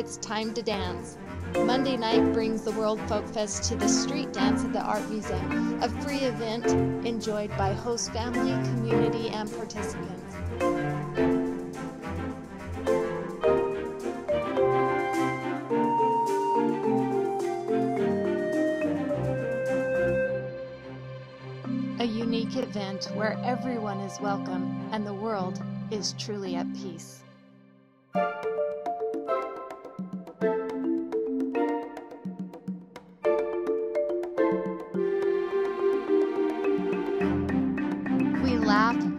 it's time to dance. Monday night brings the World Folkfest to the street dance at the Art Museum, a free event enjoyed by host family, community, and participants. A unique event where everyone is welcome and the world is truly at peace. laughed.